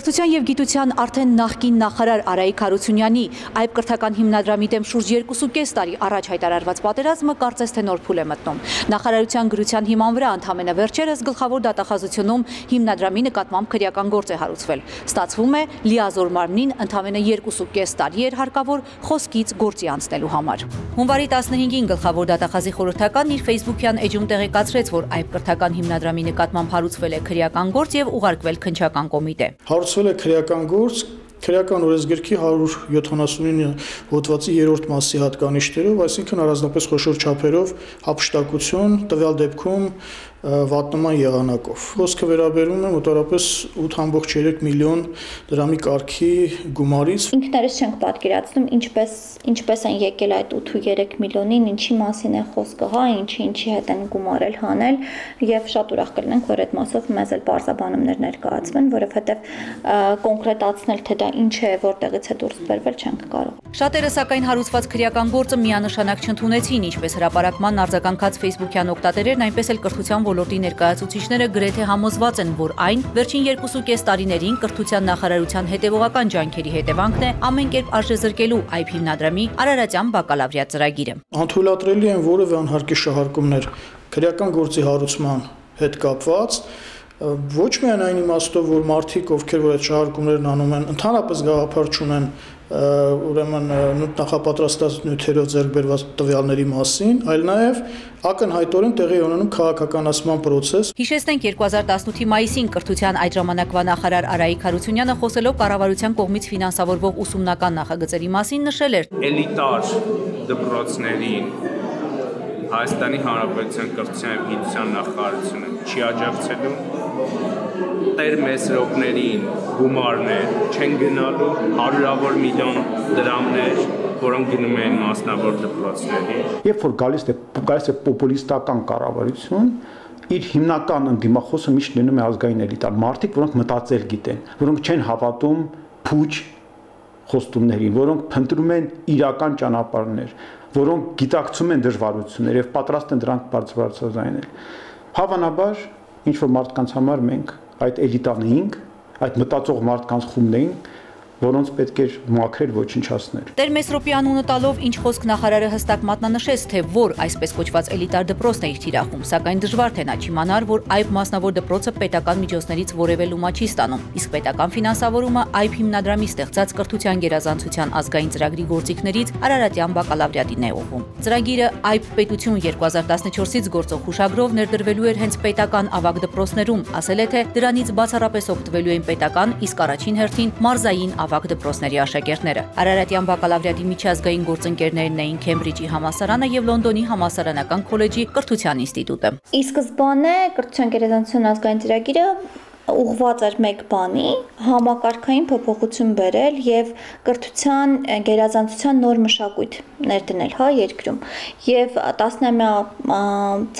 Կրթության եւ գիտության արդեն նախկին նախարար Արայիկ Հարությունյանի այբ կրթական հիմնադրամի դեմ շուրջ 2.5 տարի առաջ հայտարարված պատերազմը կարծես թե նոր փուլ է մտնում։ Նախարարության գրության հիման վրա ընդհանրապես վերջերս գլխավոր դատախազությունում հիմնադրամի նկատմամբ քրեական գործ է հարուցվել։ Ստացվում է լիազոր մարմնին ընդհանրապես 2.5 տարի էր հարկավոր խոսքից գործի անցնելու համար։ Հունվարի 15-ին գլխավոր դատախազի խորհրդականն իր Facebook-յան էջում տեղեկացրեց, որ այբ կրթական հիմնադրամի նկատմամբ հարուցվել է քրեական գործ եւ ուղարկվել քնչական կոմիտե հարուցվել է քրեական գործ քրեական օրենսգրքի 179 հոդվածի 3-րդ մասի հատկանիշներով, այսինքն առանձնապես խոշոր չափերով հապշտակություն, տվյալ դեպքում վատնման եղանակով։ Խոսքը վերաբերում է մոտավորապես 8.3 միլիոն դրամի կարգի գումարից։ Ինքներս չենք պատկերացնում ինչպես ինչպես են եկել այդ 8.3 միլիոնին, ինչի մասին է խոսքը, հա, ինչի ինչի հետ են գումարել հանել եւ շատ ուրախ կլինենք, որ այդ մասով մեզ էլ բարձաբանումներ ներկայացվեն, որովհետեւ կոնկրետացնել թե դա ինչ է, որտեղից է դուրս բերվել չենք կարող։ Շատերը սակայն հարուցված քրեական գործը միանշանակ չընդունեցին, ինչպես հրապարակման արձագանքած Facebook-յան օգտատերերն, այնպես էլ կրթության ոլորտի ներկայացուցիչները գրեթե համոզված են, որ այն վերջին 2.5 տարիներին կրթության նախարարության հետևողական ջանքերի հետևանքն է ամեն կերպ արժեզրկելու այբ հիմնադրամի Արարատյան բակալավրիատ ծրագիրը։ Անթույլատրելի են որևէ անհարկի շահարկումներ. քրեական գործի հարուցման հետ կապված ոչ միայն այն իմաստով, որ մարդիկ, ովքեր որ այդ շահարկումներն անում են, ընդհանրապես գաղափար չունեն ուրեմն նախապատրաստած նյութերով ձեռք բերված տվյալների մասին, այլ նաև ակնհայտորեն տեղի ունենում քաղաքականացման process։ Հիշեցնենք 2018-ի մայիսին կրթության այդ ժամանակվա նախարար Արայիկ Հարությունյանը խոսելով կառավարության կողմից ֆինանսավորվող ուսումնական նախագծերի մասին նշել էր. Էլիտար դպրոցներին Հայաստանի Հանրապետության կրթության եւ գիտության նախարարությունը չի աջակցելու տեր մեսրոկներին գումարներ չեն գնալու հարյուրավոր միլիոն դրամներ որոնք գնում են մասնավոր դպրոցների երբ որ գալիս է գալիս է պոպուլիստական կառավարություն իր հիմնական ընդդիմախոսը միշտ լինում է ազգային էլիտար մարդիկ որոնք մտածել գիտեն որոնք չեն հավատում փուչ խոստումներին որոնք փնտրում են իրական ճանապարհներ որոնք գիտակցում են դժվարություններ եւ պատրաստ են դրանք բարձրացնել հավանաբար ինչ որ մարդկանց համար մենք այդ էլիտան էինք, այդ մտածող մարդկանց խումբն էինք, որոնց պետք էր մաքրել ոչնչացնել։ Տեր Մեսրոպի անունը տալով ինչ խոսք նախարարը հստակ մատնանշեց, թե որ այսպես կոչված էլիտար դպրոցն է իր թիրախում, սակայն դժվար թե նա չիմանար, որ այբ մասնավոր դպրոցը պետական միջոցներից որևէ լումա չի ստանում, իսկ պետական ֆինանսավորումը այբ հիմնադրամի ստեղծած կրթության գերազանցության ազգային ծրագրի գործիքներից Արարատյան բակալավրիատին է ուղղում։ Ծրագիրը այբ պետություն 2014-ից գործող հուշագրով ներդրվելու էր հենց պետական ավագ դպրոցներում, ասել է թե դրանից բացառապես օգտվելու են պետական, իսկ առաջին հերթին մարզային ավագ դպրոցների աշակերտները։ Արարատյան բակալավրիատի միջազգային գործընկերներն էին Քեմբրիջի համասարանը եւ Լոնդոնի համասարանական քոլեջի կրթության ինստիտուտը։ Ի սկզբանե կրթության գերազանցության ազգային ծրագիրը ուղղված էր մեկ բանի՝ համակարգային փոփոխություն բերել եւ կրթության գերազանցության նոր մշակույթ ներդնել, հա, երկրում։ Եվ 10-ամյա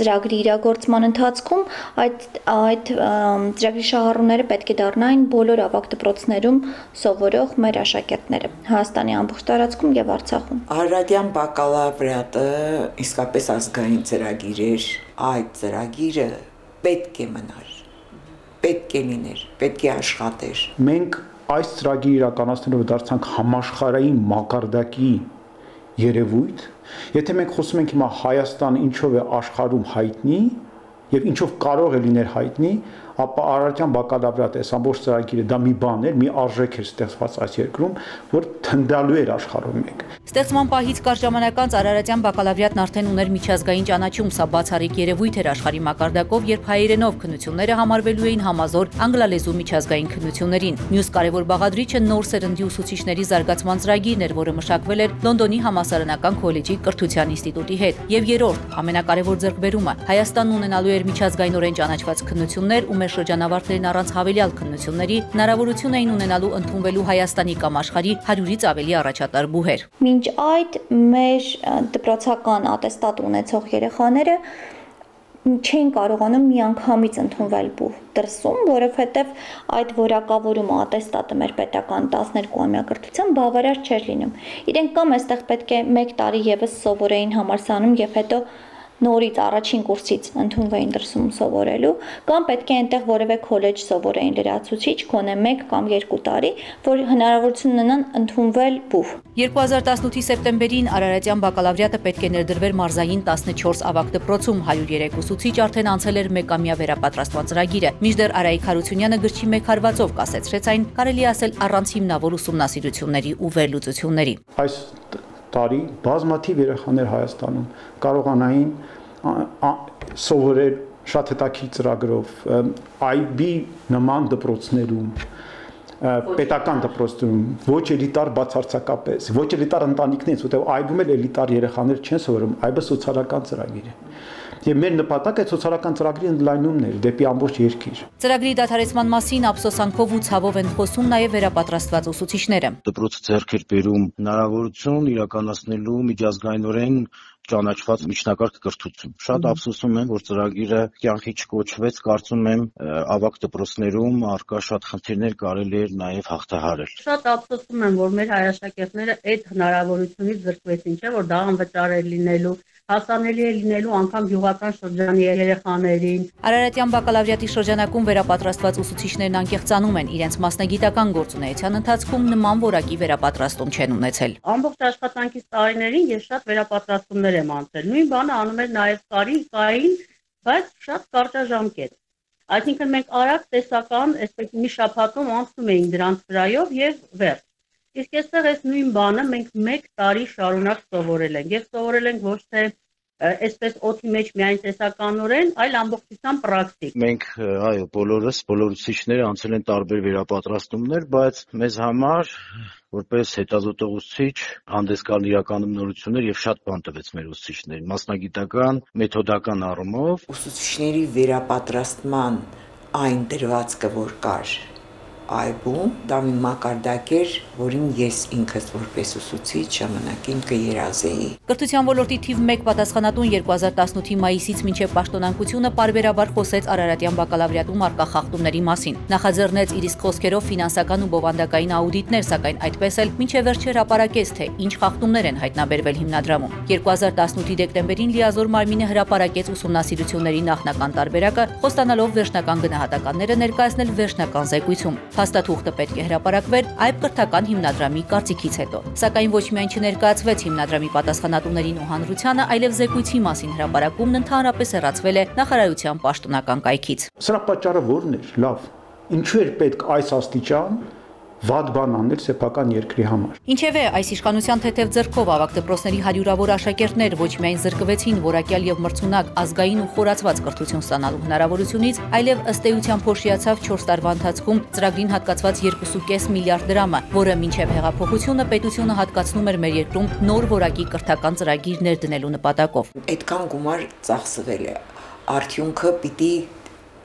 ծրագրի իրագործման ընթացքում այդ այդ ծրագրի շահառուները պետք է դառնային բոլոր ավագ դպրոցներում սովորող մեր աշակերտները Հայաստանի ամբողջ տարածքում եւ Արցախում։ Արարատյան բակալավրիատը իսկապես ազգային ծրագիր էր, այդ ծրագիրը պետք է մնար պետք է լիներ, պետք է աշխատեր։ Մենք այս ծրագիրը իրականացնելով դարձանք համաշխարհային մակարդակի երևույթ։ Եթե մենք խոսում ենք հիմա Հայաստան ինչով է աշխարհում հայտնի եւ ինչով կարող է լինել հայտնի, ապա Արարատյան բակալավրիատ էս ամբողջ ծրագիրը դա մի բան էր, մի արժեք էր ստեղծված այս երկրում, որ թնդալու էր աշխարհում մեկ։ Ստեղծման պահից կար ժամանականց Արարատյան բակալավրիատն արդեն ուներ միջազգային ճանաչում, սա բացառիկ երևույթ էր աշխարհի մակարդակով, երբ հայերենով քննությունները համարվելու էին համազոր անգլալեզու միջազգային քննություններին։ Մյուս կարևոր բաղադրիչը նոր սերնդի ուսուցիչների զարգացման ծրագիրն էր, որը մշակվել էր Լոնդոնի համասարանական քոլեջի կրթության ինստիտուտի հետ։ Եվ երրորդ, ամենակարևոր ձեռքբերումը Հայաստանն ունենալու էր միջազգայինորեն ճանաչված քննություններ ու մեր շրջանավարտներն առանց հավելյալ քննությունների հնարավորություն էին ունենալու ընդունվելու Հայաստանի կամ աշխարհի 100-ից ավելի առաջատար բուհեր։ Մինչ այդ մեր դպրոցական ատեստատ ունեցող երեխաները չեն կարողանում միանգամից ընդունվել բուհ դրսում, որովհետև այդ որակավորումը ատեստատը մեր պետական 12-ամյա կրթության բավարար չէր լինում։ Իրենք կամ այստեղ պետք է 1 տարի եւս սովորեին համալսանում եւ հետո նորից առաջին կուրսից ընդունվեին դրսում սովորելու, կամ պետք է այնտեղ որևէ քոլեջ սովորեին լրացուցիչ, գոնե 1 կամ 2 տարի, որ հնարավորություն ունենան ընդունվել բուհ։ 2018-ի սեպտեմբերին Արարատյան բակալավրիատը պետք է ներդրվեր մարզային 14 ավագ դպրոցում 103 ուսուցիչ արդեն անցել էր մեկամյա վերապատրաստման ծրագիրը։ Մինչդեռ Արայիկ Հարությունյանը գրչի մեկ հարվածով կասեցրեց այն, կարելի ասել առանց հիմնավոր ուսումնասիրությունների ու վերլուծությունների։ Այս տարի բազմաթիվ երեխաներ Հայաստանում կարողանային սովորել շատ հետաքրքիր ծրագրով IB նման դպրոցներում պետական դպրոցներում ոչ էլիտար բացարձակապես ոչ էլիտար ընտանիքներից որտեղ այբում էլ էլիտար երեխաներ չեն սովորում այբը սոցիալական ծրագիր է Եվ մեր նպատակը սոցիալական ծրագրի ընդլայնումն էր դեպի ամբողջ երկիր։ Ծրագրի դադարեցման մասին ափսոսանքով ու ցավով են խոսում նաև վերապատրաստված ուսուցիչները։ Դպրոցը ձեռք էր բերում հնարավորություն իրականացնելու միջազգայինորեն ճանաչված միջնակարգ կրթություն։ Շատ ափսոսում եմ, որ ծրագիրը կյանքի չկոչվեց, կարծում եմ ավակ դպրոցներում արկա շատ խնդիրներ կարելի էր նաև հաղթահարել։ Շատ ափսոսում եմ, որ մեր հայրաշակերտները այդ հնարավորությունից զրկվեցին, չէ՞ որ դա անվճար է լինելու հասանելի է լինելու անգամ գյուղական շրջանի երեխաներին։ Արարատյան բակալավրիատի շրջանակում վերապատրաստված ուսուցիչներն անկեղծանում են իրենց մասնագիտական գործունեության ընթացքում նման որակի վերապատրաստում չեն ունեցել։ Ամբողջ աշխատանքից տարիներին ես շատ վերապատրաստումներ եմ անցել։ Նույն բանը անում էր նաև Կարի, Կային, բայց շատ կարճաժամկետ։ Այսինքն մենք արագ տեսական, այսպես մի շաբաթում անցնում էինք դրանց վրայով եւ վերջ։ Իսկ այստեղ այս նույն բանը մենք 1 տարի շարունակ սովորել ենք եւ սովորել ենք ոչ թե այսպես օթի մեջ միայն տեսականորեն, այլ ամբողջությամբ պրակտիկ։ Մենք այո, բոլորս, բոլոր ուսուցիչները անցել են տարբեր վերապատրաստումներ, բայց մեզ համար որպես հետազոտող ուսուցիչ հանդես գալ իրականում նորություններ եւ շատ բան տվեց մեր ուսուցիչներին, մասնագիտական, մեթոդական առումով։ Ուսուցիչների վերապատրաստման այն դրվածքը, որ կար այբում, դա մի մակարդակ էր, որին ես ինքս որպես ուսուցիչ ժամանակին կերազեի։ Կրթության ոլորտի թիվ 1 պատասխանատուն 2018-ի մայիսից մինչև պաշտոնակությունը բարբերաբար խոսեց Արարատյան բակալավրիատում արկա խախտումների մասին։ Նախաձեռնեց իր իսկ խոսքերով ֆինանսական ու բովանդակային աուդիտներ, սակայն այդպես էլ մինչև վերջեր հրապարակեց, թե ինչ խախտումներ են հայտնաբերվել հիմնադրամում։ 2018-ի դեկտեմբերին լիազոր մարմինը հրապարակեց ուսումնասիրությունների նախնական տարբերակը, խոստանալով վերջնական գնահատականները ներկայացնել վերջնական զեկույցում փաստաթուղթը պետք է հրապարակվեր այբ կրթական հիմնադրամի կարծիքից հետո։ Սակայն ոչ միայն չներկայացվեց հիմնադրամի պատասխանատուներին ու հանրությանը, այլև զեկույցի մասին հրապարակումն ընդհանրապես հեռացվել է նախարարության պաշտոնական կայքից։ Սրա պատճառը ո՞րն էր։ Լավ, ինչու էր պետք այս աստիճան վատ բան անել սեփական երկրի համար։ Ինչևէ, այս իշխանության թեթև ձեռքով ավակ դպրոցների հարյուրավոր աշակերտներ ոչ միայն զրկվեցին որակյալ եւ մրցունակ ազգային ու խորացված կրթություն ստանալու հնարավորությունից, այլև ըստ էության փոշիացավ 4 տարվա ընթացքում ծրագրին հատկացված 2.5 միլիարդ դրամը, որը մինչև հեղափոխությունը պետությունը հատկացնում էր մեր երկրում նոր որակի կրթական ծրագիր ներդնելու նպատակով։ Այդքան գումար ծախսվել է։ Արդյունքը պիտի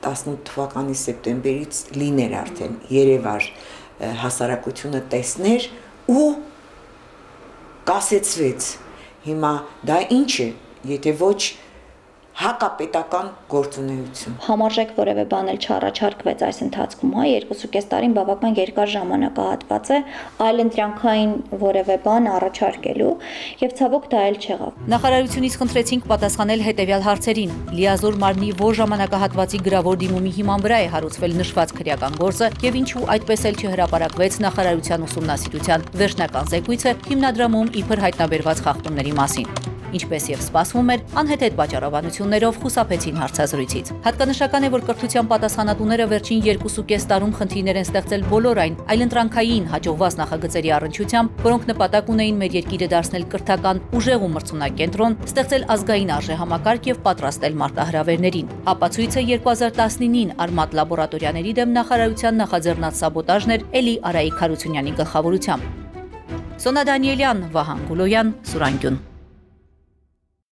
18 թվականի սեպտեմբերից լիներ արդեն Երևար հասարակությունը տեսներ ու կասեցվեց հիմա դա ինչ է եթե ոչ հակապետական գործունեություն։ Համարժեք որևէ բան էլ չառաջարկվեց այս ընթացքում, հա, 2.5 տարին բավական երկար ժամանակահատված է այլ ընտրանքային որևէ բան առաջարկելու եւ ցավոք դա էլ չեղավ։ Նախարարությունից խնդրեցինք պատասխանել հետեւյալ հարցերին. Լիազոր մարմնի ո՞ր ժամանակահատվածի գրավոր դիմումի հիման վրա է հարուցվել նշված քրեական գործը եւ ինչու այդպես էլ չհրապարակվեց նախարարության ուսումնասիրության վերջնական զեկույցը հիմնադրամում իբր հայտնաբերված խախտումների մասին ինչպես եւ սպասվում էր, անհետետ պատճառաբանություններով խուսափեցին հարցազրույցից։ Հատկանշական է, որ կրթության պատասխանատուները վերջին 2.5 տարում խնդիրներ են ստեղծել բոլոր այն այլընտրանքային հաջողված նախագծերի առընչությամբ, որոնք նպատակ ունեին մեր երկիրը դարձնել կրթական ուժեղ ու մրցունակ կենտրոն, ստեղծել ազգային արժե համակարգ եւ պատրաստել մարտահրավերներին։ Ապացույցը 2019-ին Արմատ լաբորատորիաների դեմ նախարարության նախաձեռնած սաբոտաժներ Էլի Արայիկ Խարությունյանի գլխավորությամբ։ Սոնա Դանիելյան, Վահան Գուլոյան, Սուրանկյուն